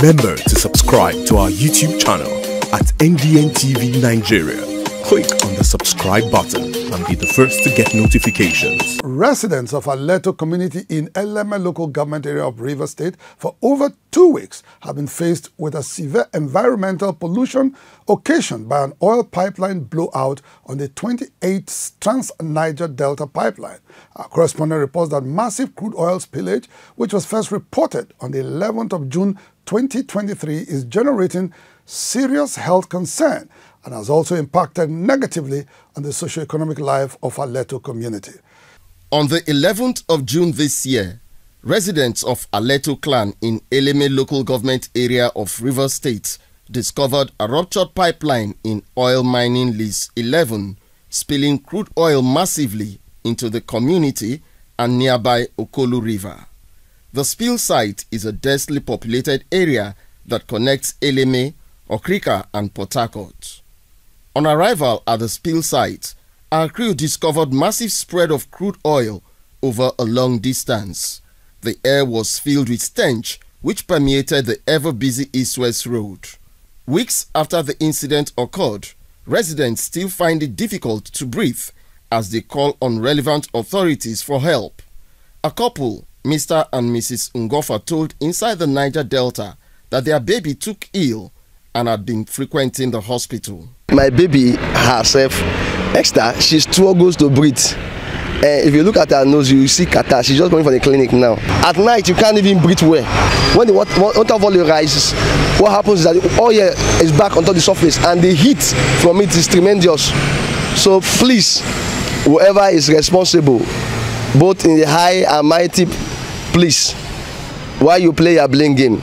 Remember to subscribe to our YouTube channel at NDN TV Nigeria. Click on the subscribe button and be the first to get notifications. Residents of Aleto community in Eleme local government area of River State for over two weeks have been faced with a severe environmental pollution occasioned by an oil pipeline blowout on the 28th Trans-Niger Delta pipeline. Our correspondent reports that massive crude oil spillage, which was first reported on the 11th of June 2023, is generating serious health concern and has also impacted negatively on the socio-economic life of Aleto community. On the 11th of June this year, residents of Aleto clan in Eleme local government area of River State discovered a ruptured pipeline in oil mining lease 11 spilling crude oil massively into the community and nearby Okolu River. The spill site is a densely populated area that connects Eleme, Okrika and Port Harcourt. On arrival at the spill site, our crew discovered massive spread of crude oil over a long distance. The air was filled with stench which permeated the ever-busy east-west road. Weeks after the incident occurred, residents still find it difficult to breathe as they call on relevant authorities for help. A couple, Mr. and Mrs. Ngofa, told Inside the Niger Delta that their baby took ill and had been frequenting the hospital. My baby herself, Esther, she struggles to breathe. Uh, if you look at her nose, you see catarrh. She's just going for the clinic now. At night, you can't even breathe well. When the water, water volume rises, what happens is that the oil is back onto the surface and the heat from it is tremendous. So please, whoever is responsible, both in the high and mighty, please, while you play your blame game,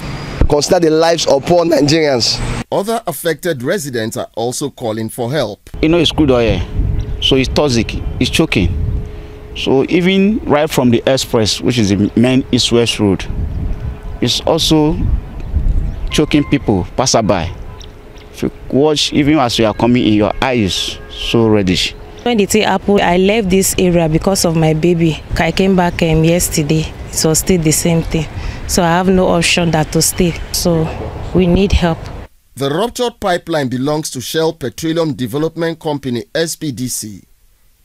consider the lives of poor Nigerians. Other affected residents are also calling for help. You know, it's crude oil, so it's toxic, it's choking. So even right from the express, which is the main east-west road, it's also choking people, passerby. If you watch, even as you are coming in, your eyes so reddish. When the thing happened, I left this area because of my baby. I came back um, yesterday. It was still the same thing. So I have no option that to stay. So we need help. The ruptured pipeline belongs to Shell Petroleum Development Company SPDC.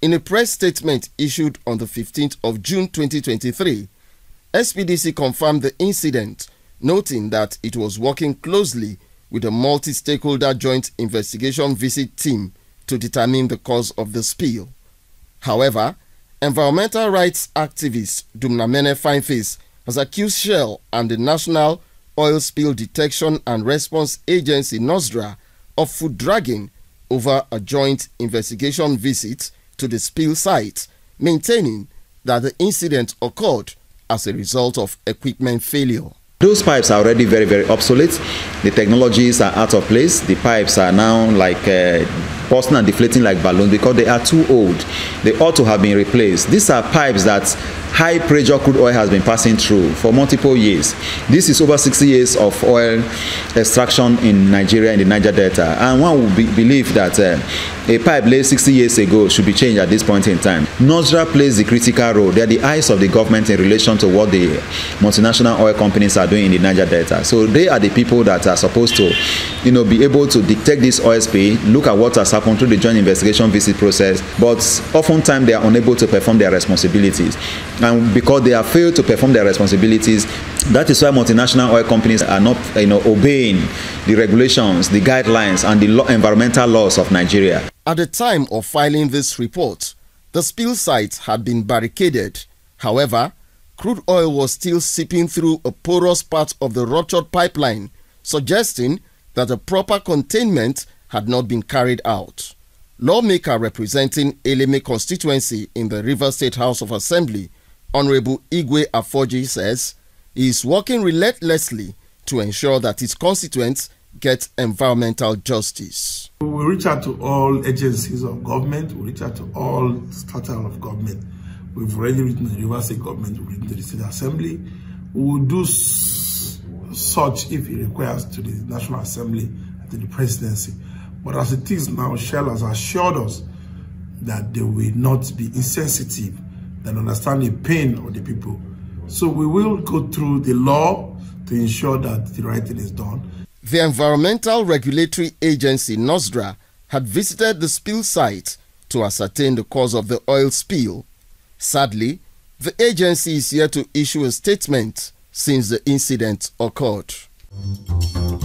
In a press statement issued on the 15th of June 2023, SPDC confirmed the incident, noting that it was working closely with a multi-stakeholder joint investigation visit team to determine the cause of the spill. However, environmental rights activist Dumnamene Fineface has accused Shell and the National Oil Spill Detection and Response Agency NOSDRA of foot dragging over a joint investigation visit to the spill site, maintaining that the incident occurred as a result of equipment failure. Those pipes are already very, very obsolete. The technologies are out of place. The pipes are now like uh, bursting and deflating like balloons because they are too old. They ought to have been replaced. These are pipes that high pressure crude oil has been passing through for multiple years. This is over 60 years of oil extraction in Nigeria in the Niger Delta. And one would be, believe that uh, a pipe laid 60 years ago should be changed at this point in time. NOSDRA plays the critical role. They are the eyes of the government in relation to what the multinational oil companies are doing in the Niger Delta. So they are the people that are supposed to, you know, be able to detect this oil spill, look at what has happened through the joint investigation visit process, but oftentimes they are unable to perform their responsibilities. And because they have failed to perform their responsibilities, that is why multinational oil companies are not, you know, obeying the regulations, the guidelines, and the law, environmental laws of Nigeria. At the time of filing this report, the spill site had been barricaded. However, crude oil was still seeping through a porous part of the ruptured pipeline, suggesting that a proper containment had not been carried out. Lawmaker representing Eleme constituency in the River State House of Assembly, Honorable Igwe Aforji says he is working relentlessly to ensure that his constituents get environmental justice. We reach out to all agencies of government, we reach out to all strata of government. We've already written to the River State government, we've written to the State Assembly. We will do such if it requires to the National Assembly, and to the presidency. But as it is now, Shell has assured us that they will not be insensitive, that understand the pain of the people. So we will go through the law to to ensure that the right thing is done. The Environmental Regulatory Agency, NOSDRA, had visited the spill site to ascertain the cause of the oil spill. Sadly, the agency is yet to issue a statement since the incident occurred.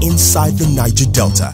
Inside the Niger Delta,